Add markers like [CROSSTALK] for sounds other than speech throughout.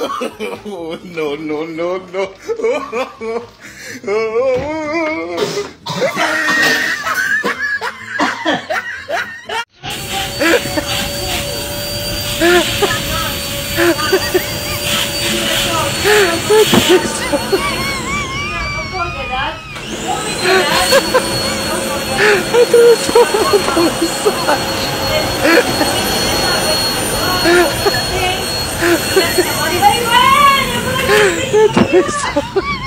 [LAUGHS] no, no, no, no. I do so much massage. Teresa. [LAUGHS]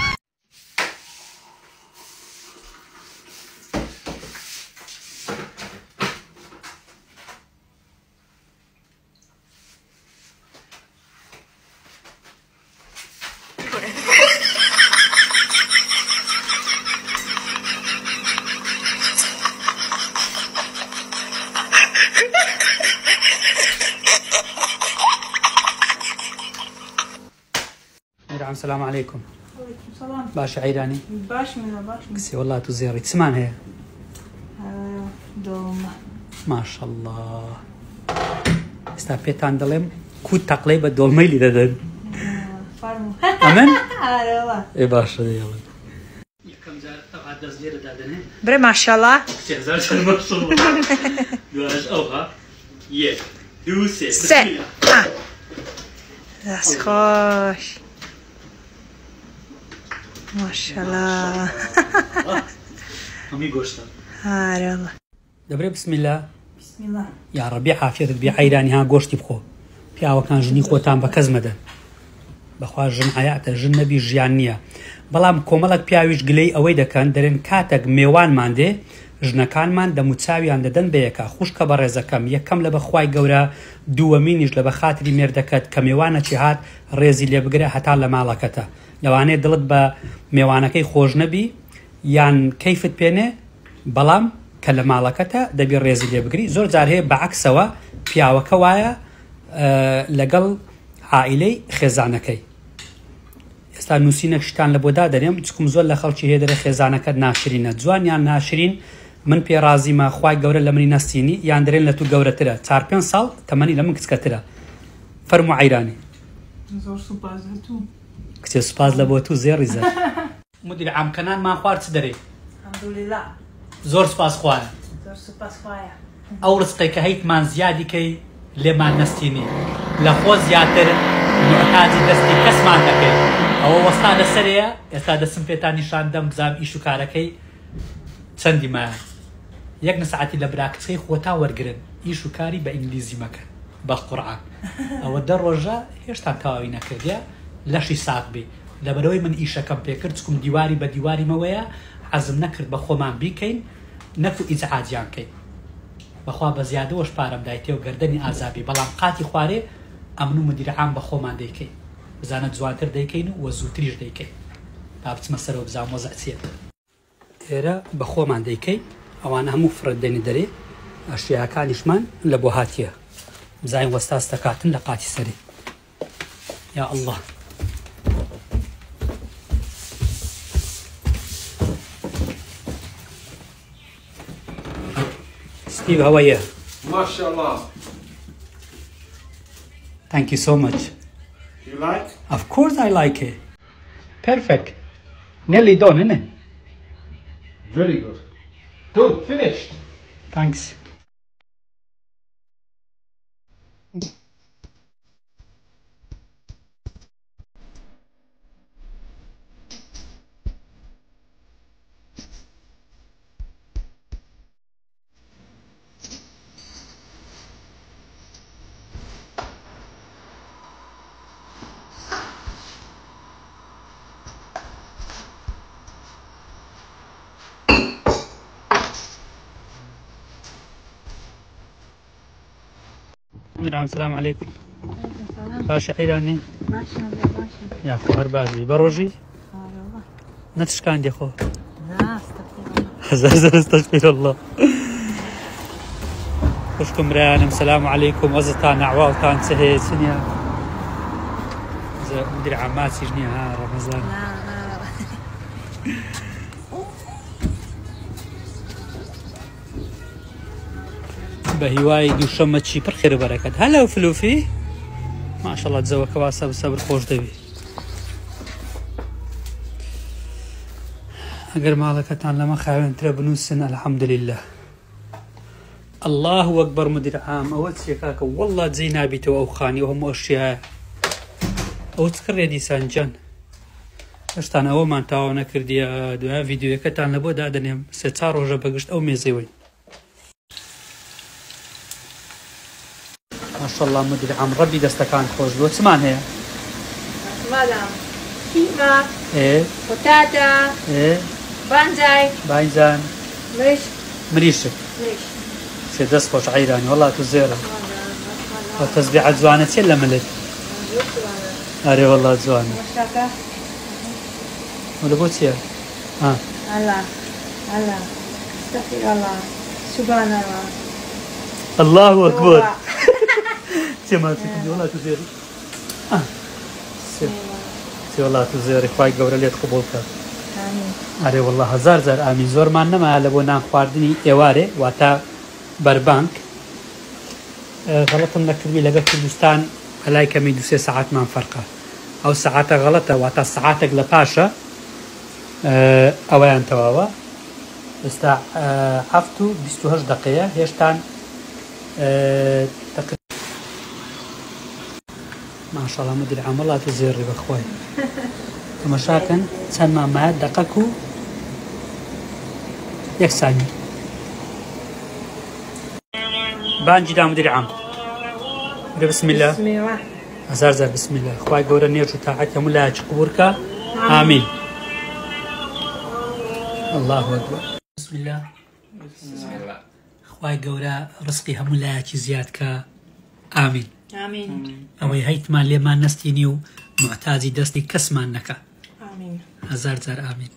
السلام عليكم وعليكم السلام باش عيداني باش من باش قسي والله تو زيري، تسمان هي آه، دوم ما شاء الله استا بيتان دلم كو تقليبه دولمي لي ددن فارمو امين اره والله اي باش يلا بري ما شاء الله ما شاء الله دواج اوها يك دوسه سه راس خوش ماشاءالله هەمی گۆشتە هارڵ دەبرێ بسمیلا یا ڕەبی حافێت بێ عیرانی ها گۆشتی بخۆ پیاوەکان ژنی خۆتان بە کەزمەدە بەخوا ژن حیاتە ژن نەبی ژیان نییە بەڵام کۆمەڵک پیاویش گلەی ئەوەی دەکەن دەرێن کاتەک مێوانماندێ ژنەکانمان دەموچاویان دەدەن بەیەکە خوشکە بە ڕێزەکەم یەکەم لە بەخوای گەورە دووەمینیش لە بەخاتری مێردەکەت کە میێوانە چی هات ڕێزی لێبگرە هەتا لە ماڵەکەتە لەوانێت دڵت بە میێوانەکەی خۆشنەبی یان کەیفت پێنێ بەڵام کە لە ماڵەکەتە دەبی ڕێزی لێبگری زۆر جار هەیە بەعکسەوە پیاوەکە وایە لەگەڵ عائلەی خێزانەکەی ئستا نووسینە شتان لە بۆدا دەرێم چکم زۆر لە خەڵکی هێدرە خێزانەکە ناشرینە جوانیان ناشرین من پێ رازیمە خخوای گەورە لە منی نستینی یان درێن لە تو گەورەترە چار پێ ساڵ تەمەنی لە من کچکەترە فەرم و عیرانی کچێ سوپاز لە بۆ تو زێڕی زە [LAUGHS] مدیر ئامکەنان ما خوارد چ دەرێ زۆر سپاس خوارد ئەو ڕستەی کە هەیتمان زیادیکەی لێمان نستینی لە خۆ زیاتر حاجی دەستی کەسمان دەکەیت ئەوە وەستا لەسەرەیە ئێستا دەسم پێێتان نیشاندەم بزانام ئیش و کارەکەی چەندی مایە یەک نە سعاتی لە براکچەی خۆتا وەرگن ئیش و کاری بە ئینگلیزی مەکە بە قورآان ئەوە دە ڕۆژە هێشتا تەواوی نەکردە لەشی ساات بێ لە بەرەوەی من ئیشەکەم پێکرد چکم دیواری بە دیواریمەوەیە حەزم نەکرد بە خۆمان بیکەین نەکو ئیزعاجیانکەین بەخوا بە زیادەوەش پارەم دایتێ و گردردنی ئازابی بەڵام قاتی خوارێ ئەمن و مدیرعام بە خۆمان دەیکەین بزانە جوانتر دەیکەین و وە زووتریش دەیکەین تا بچمە سەرەوە بزان وەزاچێت ئێرە بە خۆمان دەیکەی ئەوان هەموو فرەتدەنی دەرێ ئەشتیاکانیشمان لە بۆ هاتیە بزانین وەستاس دەکاتن لە قاتی سەری یا الله Steve, how are you? MashaAllah. Thank you so much. like? Of course I like it. Perfect. Nearly done, isn't it? Very good. Good, finished. Thanks. مير عليكم. السلام عليكم باشا ايراني ماشي باشا يا خبر بازي بروجي آه، نتش كان دي خو لا استغفر الله [LAUGHS] استغفر الله خوشكم ريانم السلام عليكم وزتان اعوالتان سهيت سنيا مدري عماتي جنيها رمضان لا لا [LAUGHS] بە هیوای دووشەمە چی پر خێربەرەکەت هەلە و فلوفی ماشەڵات جەوەکە واسە بسەبر خۆش دەبێت ئەگەر ماڵەکەتان لەمە خاوێنترە بنووسن ئەلحەمدلله الله وەکبەر مدیر عام ئەوە چێکاکە وەڵا جێ نابیتەوە ئەو خانی و هەموو ئەشیایە ئەو چکڕێ دیسانجان هەشتان ئەوەمان تاوا نەکردی دوای یددیوەکەتان لە بۆ دادنێم سێ چا ڕۆژە بەگشت ئەو مێزەوەین شاء الله مدري عام ربي دستكان خوش بوت سمان هي مالا كيما ايه بوتاتا ايه بانزاي بانزان مريش مريش مريش سي دست خوش عيراني والله تزيرا وتزبيع الزوانة سيلا ملت اري والله زوانة ولا بوت سيا ها الله الله استغفر الله سبحان الله الله اكبر سێمانسیکم وڵات و زێری سێ وڵات و زێری خی گەورە لێت قوبول کات ئەرێ وله هزار زار ئامی زۆرمان نەما لە بۆ نانخواردنی ئێوارێ واتا بەربانک غەڵتم نەکردی لەگە کوردستان هەلای کەمی دوسێ سعاتمان فەرقا ئەو سعاتە غەڵەتە واتا سعاتێک لە پاشە ئەوەیان تەواوە ئێستا هەفت و 28 دقەیە هێشتان تقریبا ما شاء الله مدير عام والله تزيري بخوي مشاكل تسمى ما دقكو يك بان جدا مدري مدير عام بسم الله بسم الله زار زار بسم الله أخوي قورا نيرشو و تاعەتە ملا چ قبورکە الله أكبر بسم الله بسم أخوي قورا رزقي هم لایەکی زيادك آمين ئەوەی هەیتمان لێمان نستینی و معتازی دەستی کەسمان نەکە هزار جار ئامین.